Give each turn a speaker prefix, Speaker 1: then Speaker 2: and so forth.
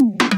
Speaker 1: Bye.